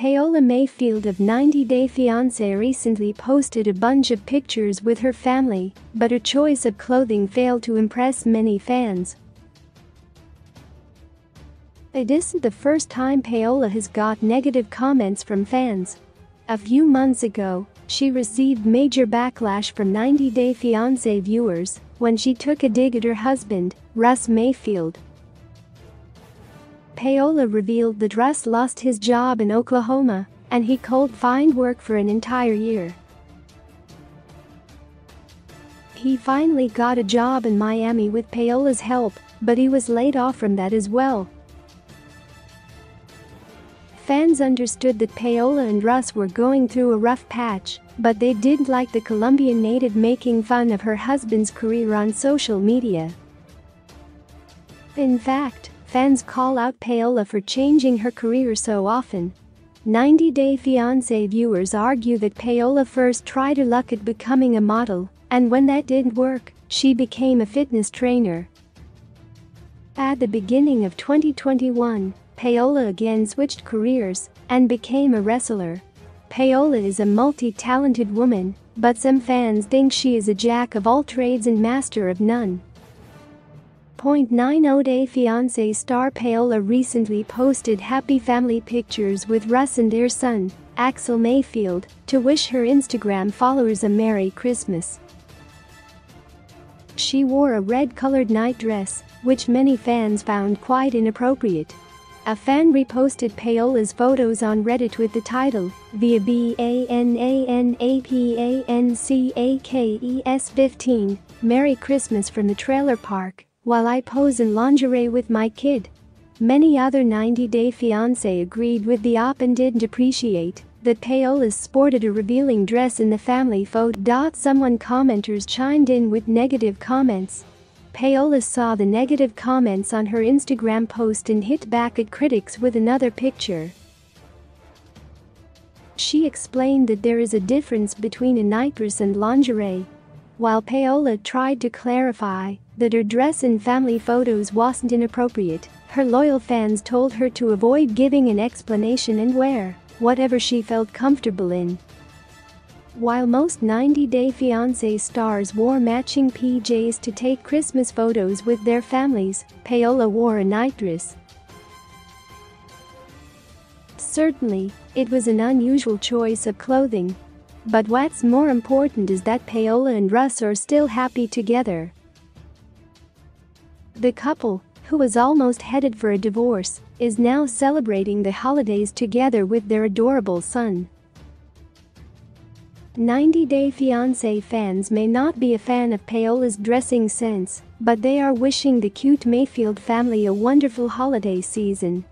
Paola Mayfield of 90 Day Fiancé recently posted a bunch of pictures with her family, but her choice of clothing failed to impress many fans. It isn't the first time Paola has got negative comments from fans. A few months ago, she received major backlash from 90 Day Fiancé viewers when she took a dig at her husband, Russ Mayfield. Paola revealed the Russ lost his job in Oklahoma and he couldn't find work for an entire year. He finally got a job in Miami with Paola's help, but he was laid off from that as well. Fans understood that Paola and Russ were going through a rough patch, but they didn't like the Colombian native making fun of her husband's career on social media. In fact, fans call out Paola for changing her career so often. 90 Day Fiancé viewers argue that Paola first tried her luck at becoming a model, and when that didn't work, she became a fitness trainer. At the beginning of 2021, Paola again switched careers and became a wrestler. Paola is a multi-talented woman, but some fans think she is a jack of all trades and master of none. Point 90 Day fiancé star Paola recently posted happy family pictures with Russ and their son, Axel Mayfield, to wish her Instagram followers a Merry Christmas. She wore a red-colored nightdress, which many fans found quite inappropriate. A fan reposted Paola's photos on Reddit with the title, via BANANAPANCAKES 15, Merry Christmas from the trailer park, while I pose in lingerie with my kid. Many other 90 Day Fiancé agreed with the op and didn't appreciate that Paola sported a revealing dress in the family photo. Someone commenters chimed in with negative comments Paola saw the negative comments on her Instagram post and hit back at critics with another picture. She explained that there is a difference between a nightdress and lingerie. While Paola tried to clarify that her dress in family photos wasn't inappropriate, her loyal fans told her to avoid giving an explanation and wear whatever she felt comfortable in. While most 90 Day Fiancé stars wore matching PJs to take Christmas photos with their families, Paola wore a nightdress. Certainly, it was an unusual choice of clothing. But what's more important is that Paola and Russ are still happy together. The couple, who was almost headed for a divorce, is now celebrating the holidays together with their adorable son. 90 Day Fiancé fans may not be a fan of Paola's dressing sense, but they are wishing the cute Mayfield family a wonderful holiday season.